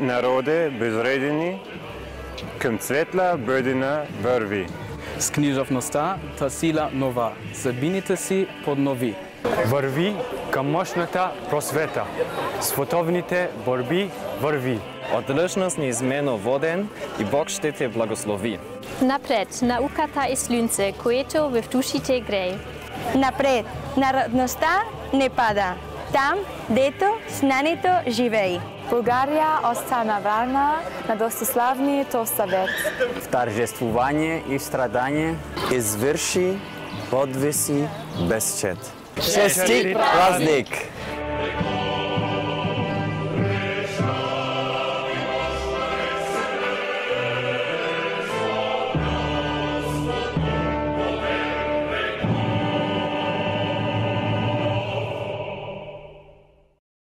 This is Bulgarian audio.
народе безредени, към светла бъдена върви. С книжовността та сила нова, събините си поднови. Върви към мощната просвета. Световните борби върви. Одлъжност неизменно воден и Бог ще те благослови. Напред, науката и слънце, което в душите грее. Напред, народността не пада. Там, дето знанието живее. България остана върна на достославнието съвет. В тържествование и в страдание извърши подвиси без чет. Честит празник!